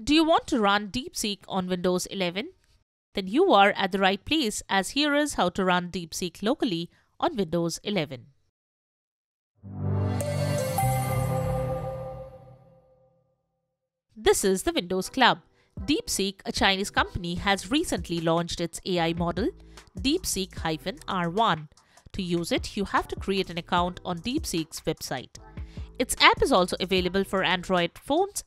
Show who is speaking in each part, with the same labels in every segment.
Speaker 1: Do you want to run DeepSeek on Windows 11? Then you are at the right place as here is how to run DeepSeek locally on Windows 11. This is the Windows Club. DeepSeek, a Chinese company, has recently launched its AI model, DeepSeek-R1. To use it, you have to create an account on DeepSeek's website. Its app is also available for Android phones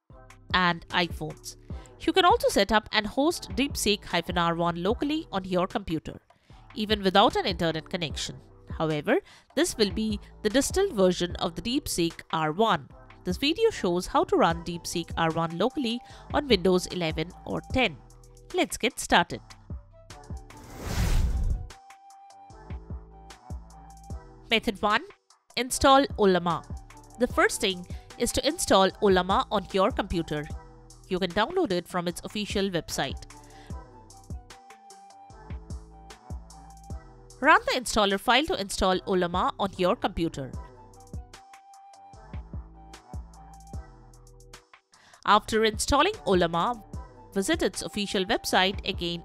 Speaker 1: and iPhones. You can also set up and host DeepSeek-R1 locally on your computer, even without an internet connection. However, this will be the distilled version of the DeepSeek R1. This video shows how to run DeepSeek R1 locally on Windows 11 or 10. Let's get started. Method 1. Install Ollama. The first thing is to install Ollama on your computer. You can download it from its official website. Run the installer file to install Ollama on your computer. After installing Ollama, visit its official website again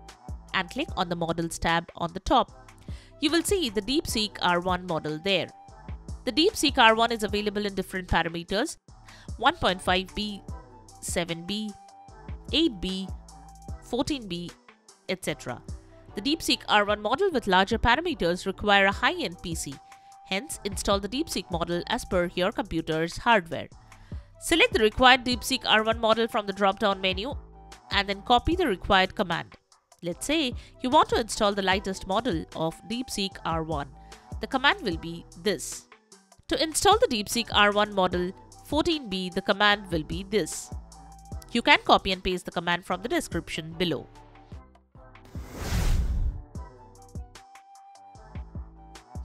Speaker 1: and click on the Models tab on the top. You will see the DeepSeek R1 model there. The DeepSeek R1 is available in different parameters 1.5B, 7B, 8B, 14B, etc. The DeepSeek R1 model with larger parameters require a high-end PC. Hence, install the DeepSeek model as per your computer's hardware. Select the required DeepSeek R1 model from the drop-down menu and then copy the required command. Let's say you want to install the lightest model of DeepSeek R1. The command will be this. To install the DeepSeek R1 model 14B, the command will be this. You can copy and paste the command from the description below.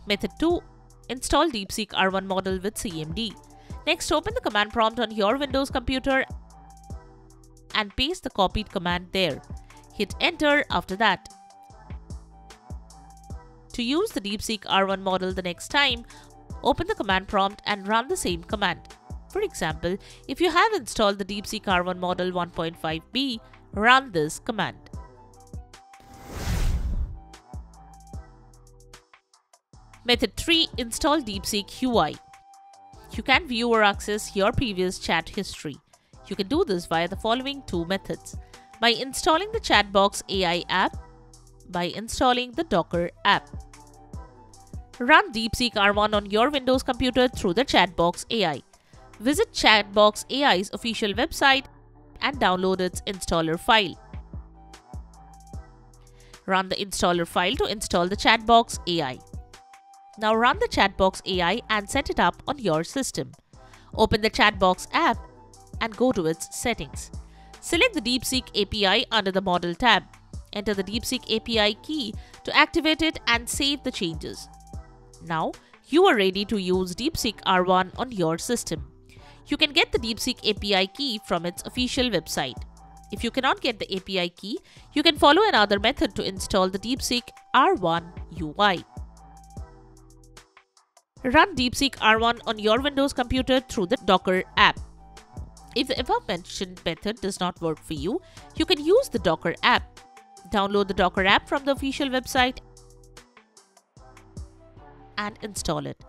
Speaker 1: Method 2. Install DeepSeek R1 model with CMD. Next, open the command prompt on your Windows computer and paste the copied command there. Hit enter after that. To use the DeepSeek R1 model the next time, open the command prompt and run the same command. For example, if you have installed the DeepSeek R1 model 1.5b, run this command. Method 3. Install DeepSeek UI. You can view or access your previous chat history. You can do this via the following two methods. By installing the Chatbox AI app, by installing the Docker app. Run DeepSeek R1 on your Windows computer through the Chatbox AI. Visit Chatbox AI's official website and download its installer file. Run the installer file to install the Chatbox AI. Now run the Chatbox AI and set it up on your system. Open the Chatbox app and go to its settings. Select the DeepSeek API under the Model tab. Enter the DeepSeek API key to activate it and save the changes. Now, you are ready to use DeepSeek R1 on your system. You can get the DeepSeek API key from its official website. If you cannot get the API key, you can follow another method to install the DeepSeek R1 UI. Run DeepSeek R1 on your Windows computer through the Docker app. If the above mentioned method does not work for you, you can use the Docker app. Download the Docker app from the official website and install it.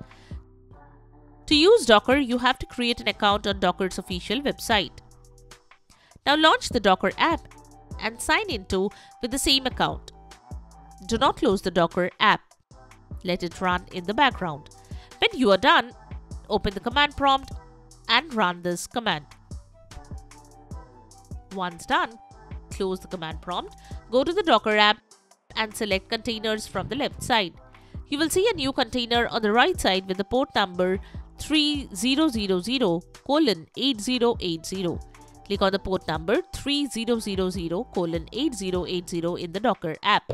Speaker 1: To use Docker, you have to create an account on Docker's official website. Now launch the Docker app and sign into with the same account. Do not close the Docker app. Let it run in the background. When you are done, open the command prompt and run this command. Once done, close the command prompt, go to the Docker app and select containers from the left side. You will see a new container on the right side with the port number 3000 colon 8080. Click on the port number 3000 colon 8080 in the Docker app.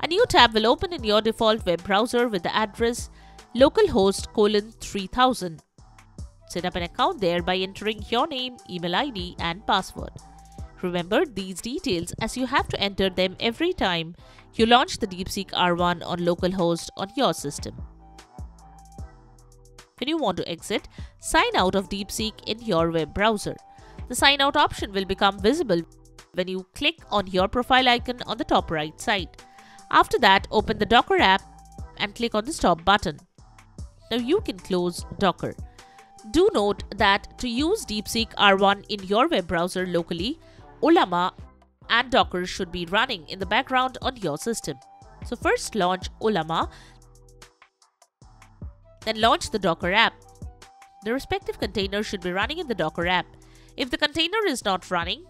Speaker 1: A new tab will open in your default web browser with the address localhost colon 3000. Set up an account there by entering your name, email ID and password. Remember these details as you have to enter them every time you launch the DeepSeek R1 on localhost on your system. When you want to exit, sign out of DeepSeek in your web browser. The sign out option will become visible when you click on your profile icon on the top right side. After that, open the Docker app and click on the stop button. Now you can close Docker. Do note that to use DeepSeek R1 in your web browser locally, Ollama and Docker should be running in the background on your system. So first launch Ollama, then launch the Docker app. The respective container should be running in the Docker app. If the container is not running,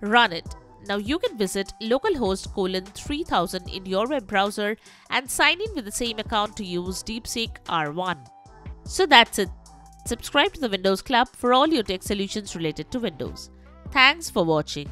Speaker 1: run it. Now you can visit localhost colon 3000 in your web browser and sign in with the same account to use DeepSeek R1. So that's it. Subscribe to the Windows Club for all your tech solutions related to Windows. Thanks for watching.